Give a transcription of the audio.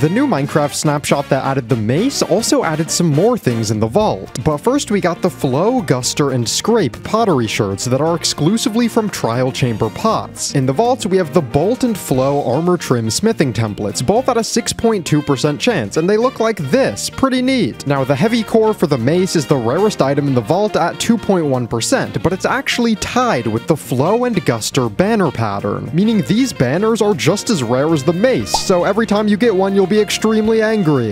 The new Minecraft snapshot that added the mace also added some more things in the vault. But first we got the Flow, Guster, and Scrape pottery sherds that are exclusively from Trial Chamber pots. In the vault we have the Bolt and Flow armor trim smithing templates, both at a 6.2% chance, and they look like this. Pretty neat. Now the heavy core for the mace is the rarest item in the vault at 2.1%, but it's actually tied with the Flow and Guster banner pattern, meaning these banners are just as rare as the mace, so every time you get one you'll be extremely angry.